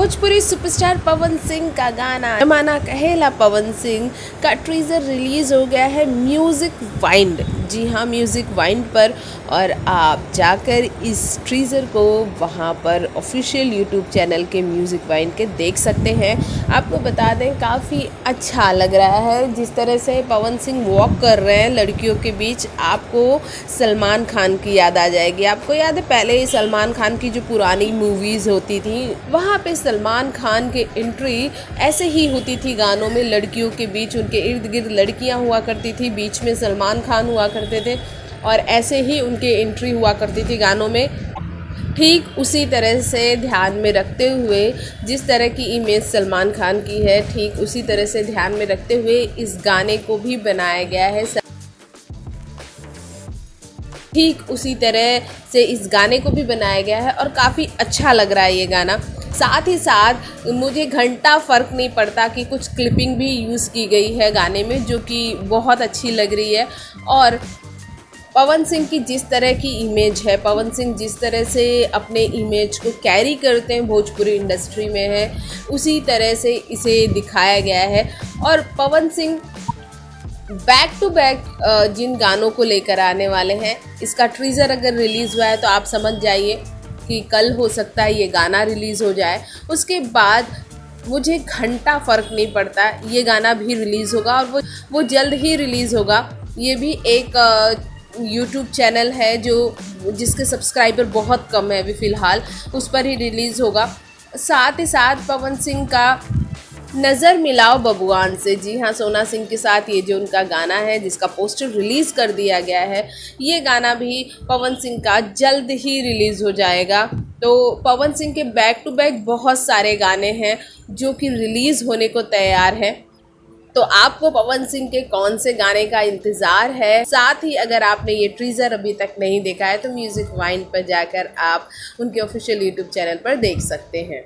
Bhojpuri superstar Pawan Singh का गाना, जमाना कहेला पवन सिंह, का ट्रीजर रिलीज़ हो गया है म्यूज़िक वाइंड जी हाँ म्यूज़िक वाइंड पर और आप जाकर इस ट्रीजर को वहाँ पर ऑफिशियल यूट्यूब चैनल के म्यूज़िक वाइंड के देख सकते हैं। आपको बता दें, काफ़ी अच्छा लग रहा है। जिस तरह से पवन सिंह वॉक कर रहे हैं लड़कियों के बीच, आपको सलमान खान की याद आ जाएगी। आपको याद है, पहले सलमान खान की जो पुरानी मूवीज़ होती थी, वहाँ पर सलमान खान की एंट्री ऐसे ही होती थी गानों में, लड़कियों के बीच उनके इर्द गिर्द लड़कियाँ हुआ करती थी, बीच में सलमान खान हुआ करते थे और ऐसे ही उनकी एंट्री हुआ करती थी गानों में। ठीक उसी तरह से ध्यान में रखते हुए, जिस तरह की इमेज सलमान खान की है, ठीक उसी तरह से ध्यान में रखते हुए इस गाने को भी बनाया गया है ठीक उसी तरह से इस गाने को भी बनाया गया है और काफ़ी अच्छा लग रहा है ये गाना। साथ ही साथ मुझे घंटा फ़र्क नहीं पड़ता कि कुछ क्लिपिंग भी यूज़ की गई है गाने में, जो कि बहुत अच्छी लग रही है। और पवन सिंह की जिस तरह की इमेज है, पवन सिंह जिस तरह से अपने इमेज को कैरी करते हैं, भोजपुरी इंडस्ट्री में है, उसी तरह से इसे दिखाया गया है। और Pawan Singh back to back जिन गानों को लेकर आने वाले हैं, इसका ट्रीज़र अगर रिलीज़ हुआ है तो आप समझ जाइए कि कल हो सकता है ये गाना रिलीज़ हो जाए। उसके बाद मुझे घंटा फ़र्क नहीं पड़ता, ये गाना भी रिलीज़ होगा और वो वो जल्द ही रिलीज़ होगा। ये भी एक यूट्यूब चैनल है जो, जिसके सब्सक्राइबर बहुत कम है अभी फ़िलहाल, उस पर ही रिलीज़ होगा। साथ ही साथ पवन सिंह का नज़र मिलाओ बबुआन से। जी हाँ सोना सिंह के साथ ये जो उनका गाना है, जिसका पोस्टर रिलीज़ कर दिया गया है, ये गाना भी पवन सिंह का जल्द ही रिलीज़ हो जाएगा। तो पवन सिंह के बैक टू बैक बहुत सारे गाने हैं जो कि रिलीज़ होने को तैयार हैं। तो आपको पवन सिंह के कौन से गाने का इंतज़ार है? साथ ही अगर आपने ये ट्रीज़र अभी तक नहीं देखा है तो म्यूज़िक वाइन पर जाकर आप उनके ऑफिशियल यूट्यूब चैनल पर देख सकते हैं।